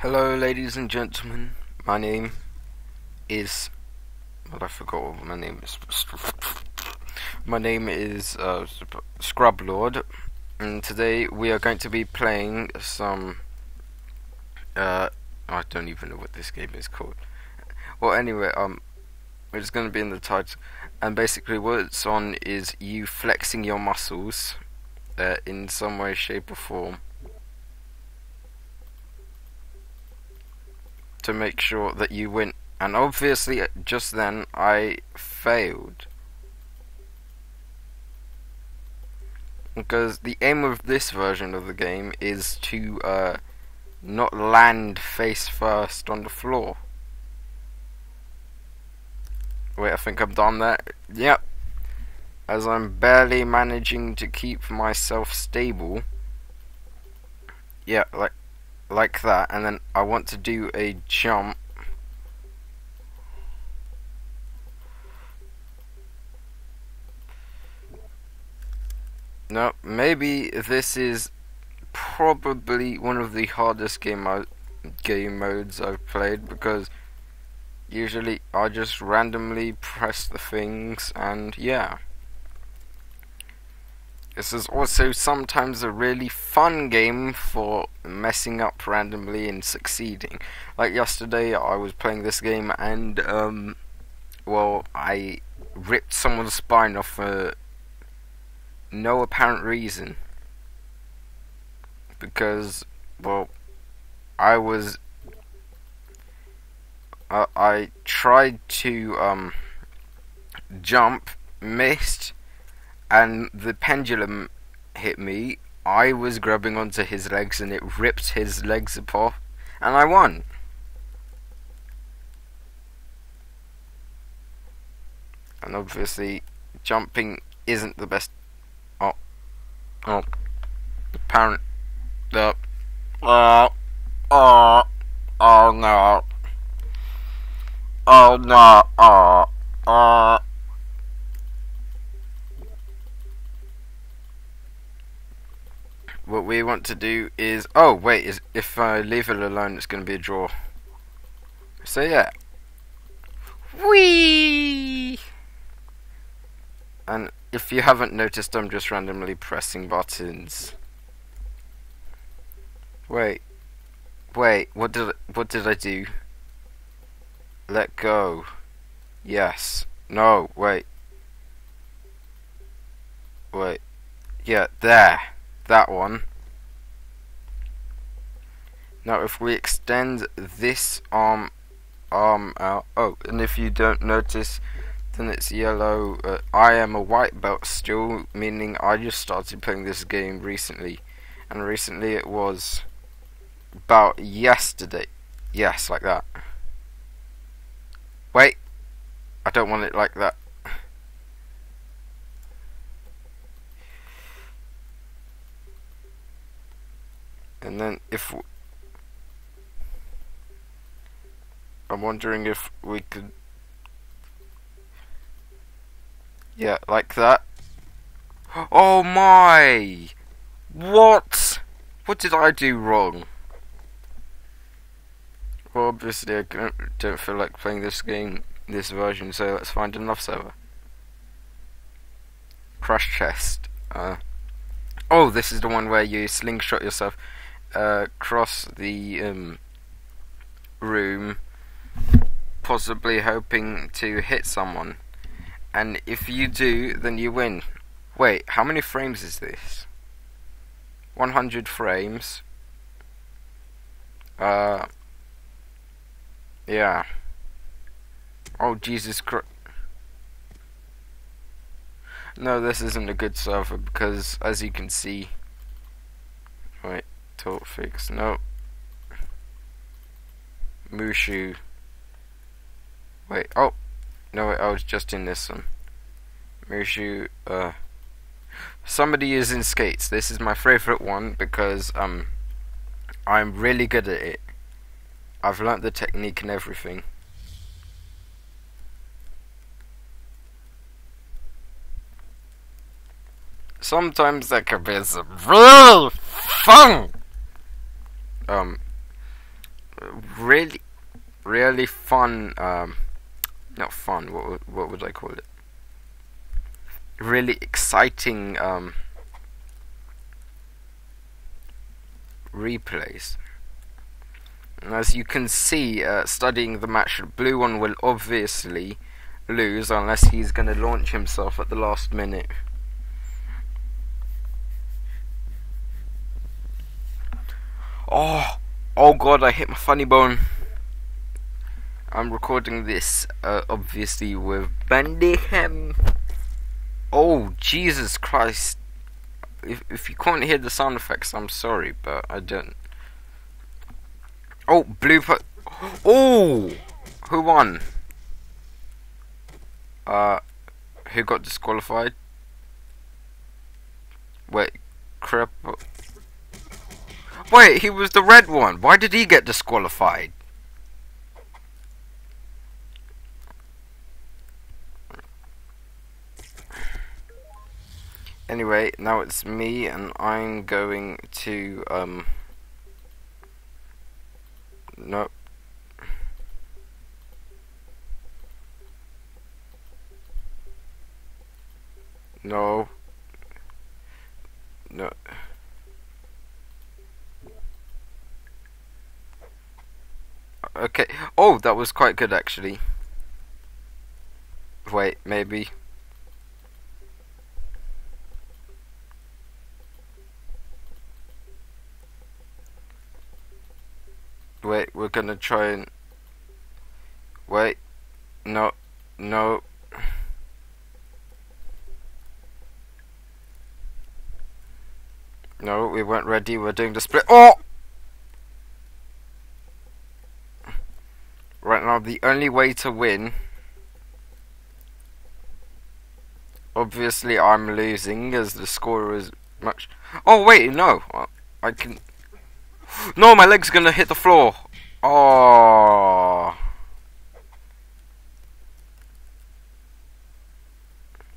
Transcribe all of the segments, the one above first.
Hello, ladies and gentlemen. My name is. Well, I forgot what my name is. My name is uh, Scrub Lord, and today we are going to be playing some. Uh, I don't even know what this game is called. Well, anyway, um, it's going to be in the title, and basically what it's on is you flexing your muscles, uh, in some way, shape, or form. To make sure that you win. And obviously, just then, I failed. Because the aim of this version of the game is to uh, not land face first on the floor. Wait, I think I've done that. Yep. As I'm barely managing to keep myself stable. Yeah, like like that and then I want to do a jump. No maybe this is probably one of the hardest game mo game modes I've played because usually I just randomly press the things and yeah this is also sometimes a really fun game for messing up randomly and succeeding. Like yesterday, I was playing this game and, um, well, I ripped someone's spine off for no apparent reason. Because, well, I was. Uh, I tried to, um, jump, missed, and the pendulum hit me. I was grabbing onto his legs and it ripped his legs apart, and I won. And obviously, jumping isn't the best. Oh, oh, parent, the, oh, oh, oh no, oh no, oh, oh. what we want to do is oh wait is if I leave it alone it's going to be a draw. So yeah. Whee! and if you haven't noticed I'm just randomly pressing buttons. Wait wait what did what did I do? Let go. Yes. No wait. Wait. Yeah there. That one. Now if we extend this arm arm out, oh, and if you don't notice, then it's yellow. Uh, I am a white belt still, meaning I just started playing this game recently, and recently it was about yesterday. Yes, like that. Wait, I don't want it like that. And then if I'm wondering if we could Yeah, like that. Oh my! What? What did I do wrong? Well, obviously I don't feel like playing this game, this version, so let's find another server. Crash chest. Uh, oh, this is the one where you slingshot yourself uh, cross the um, room, possibly hoping to hit someone. And if you do, then you win. Wait, how many frames is this? 100 frames. Uh, yeah. Oh, Jesus Christ. No, this isn't a good server because, as you can see, wait, Talk fix. No. Mushu. Wait. Oh. No, I was just in this one. Mushu. Uh. Somebody is in skates. This is my favorite one because um, I'm really good at it. I've learnt the technique and everything. Sometimes that can be some real fun um, really, really fun. Um, not fun. What would- what would I call it? Really exciting um, replays. And as you can see, uh, studying the match, the blue one will obviously lose unless he's going to launch himself at the last minute. Oh, oh god, I hit my funny bone. I'm recording this, uh, obviously, with Bandicam. Oh, Jesus Christ. If, if you can't hear the sound effects, I'm sorry, but I don't. Oh, blue pu- Oh! Who won? Uh, who got disqualified? Wait, crap. Wait, he was the red one. Why did he get disqualified? Anyway, now it's me, and I'm going to, um... No. No. No. Okay. Oh, that was quite good actually. Wait, maybe. Wait, we're gonna try and. Wait. No. No. No, we weren't ready. We're doing the split. Oh! Right now, the only way to win. Obviously, I'm losing as the score is much. Oh, wait, no. I- can. No, my leg's gonna hit the floor. Oh.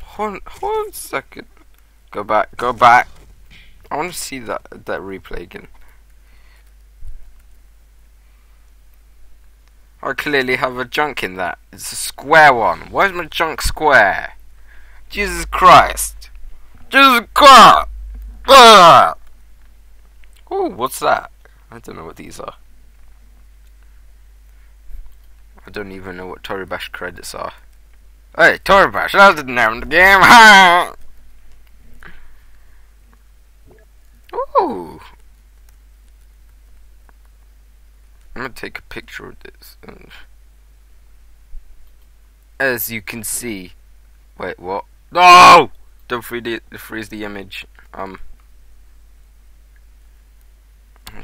Hold, hold on second. Go back, go back. I want to see that that replay again. I clearly have a junk in that. It's a square one. Why is my junk square? Jesus Christ! Jesus Christ! Ah! Oh, what's that? I don't know what these are. I don't even know what Toribash credits are. Hey, Toribash, that's the name of the game. Ooh. I'm gonna take a picture of this. And as you can see, wait, what? No! Don't freeze the, freeze the image. Um.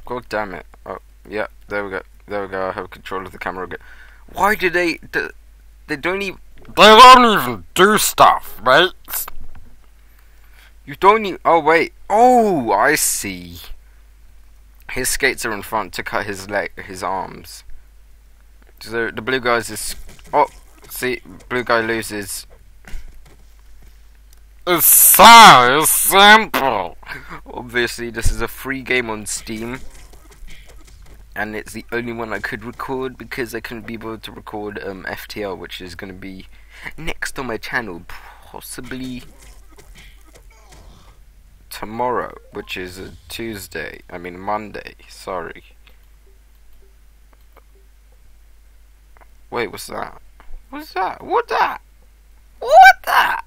God damn it. Oh, yeah, there we go. There we go. I have control of the camera again. Why do they. Do, they don't even. They don't even do stuff, mate! You don't even. Oh, wait. Oh, I see. His skates are in front to cut his leg, his arms. So the blue guy's is. Oh, see, blue guy loses. It's so simple. Obviously, this is a free game on Steam, and it's the only one I could record because I couldn't be able to record um, FTL, which is going to be next on my channel, possibly tomorrow, which is a Tuesday. I mean Monday. Sorry. Wait, what's that? What's that? What that? What that?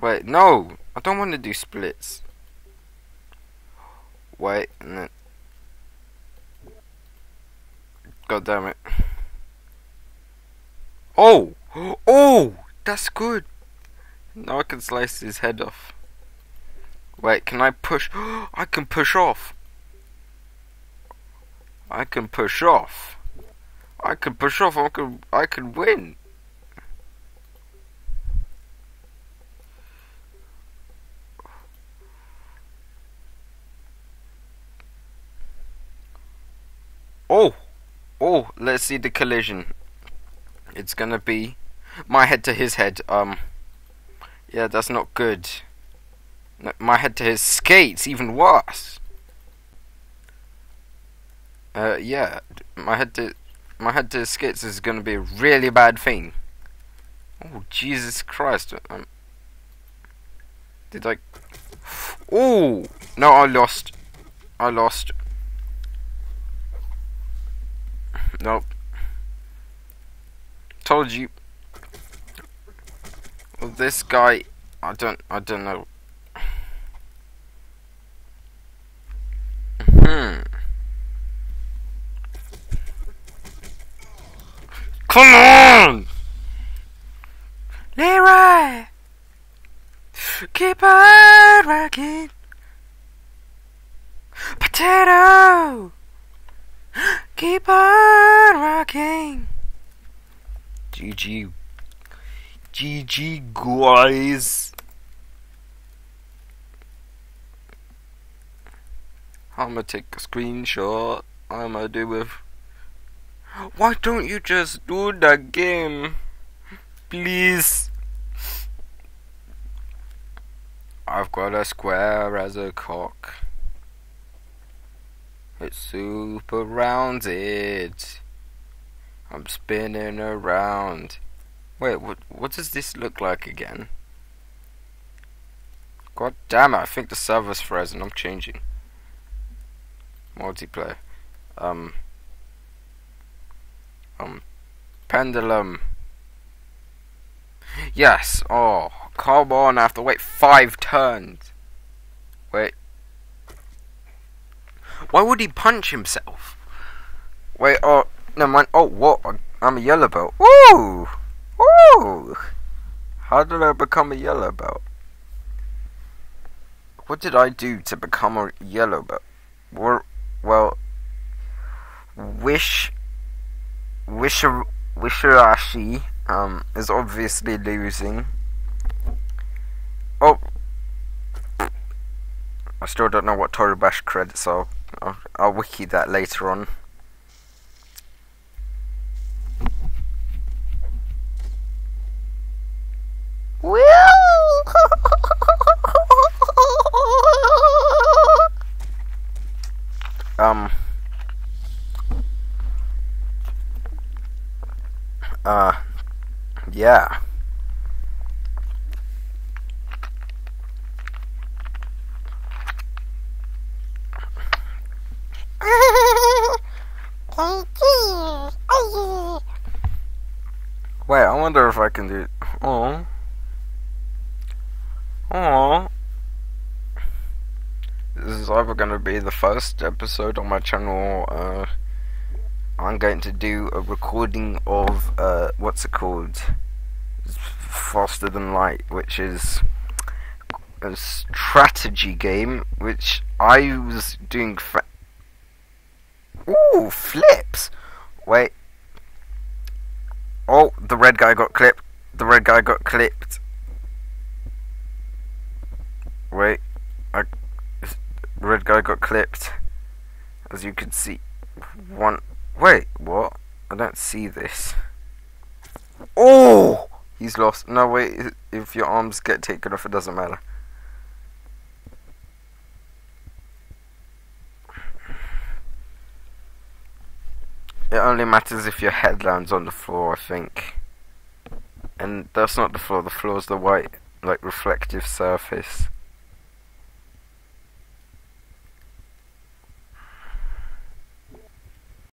Wait, no. I don't want to do splits. Wait, and then. God damn it. Oh! Oh! That's good! Now I can slice his head off. Wait, can I push? I can push off. I can push off. I can push off. I can. I can win. Oh, oh! Let's see the collision. It's gonna be my head to his head. Um. Yeah, that's not good. My head to his skates, even worse. Uh, yeah, my head to my head to skates is gonna be a really bad thing. Oh Jesus Christ! Um, did I? Oh no! I lost. I lost. Nope. Told you. Well, this guy, I don't, I don't know. Hmm. Come on! Leroy! Keep on rocking. Potato! Keep on rocking. GG. GG, guys. I'ma take a screenshot. I'ma do with. Why don't you just do the game? Please. I've got a square as a cock. It's super rounded. I'm spinning around. Wait, what, what does this look like again? God damn it, I think the server's frozen. I'm changing. Multiplayer. Um. Um. Pendulum. Yes. Oh, come on. I have to wait five turns. Wait. Why would he punch himself? Wait, oh, no mind. Oh, what? I'm a yellow belt. Ooh! Ooh! How did I become a yellow belt? What did I do to become a yellow belt? Well, well Wish, Wish, Wishirashi, um, is obviously losing. Oh, I still don't know what Toribash credits are. I'll, I'll wiki that later on. um. Uh. Yeah. Wait, I wonder if I can do it. Oh. Oh. This is either going to be the first episode on my channel, uh, I'm going to do a recording of, uh, what's it called? Faster Than Light, which is a strategy game, which I was doing Ooh, flips! Wait. Oh, the red guy got clipped. The red guy got clipped. Wait. I, red guy got clipped. As you can see. One. Wait, what? I don't see this. Oh! He's lost. No, wait. If your arms get taken off, it doesn't matter. Only matters if your head lands on the floor, I think. And that's not the floor, the floor is the white, like, reflective surface.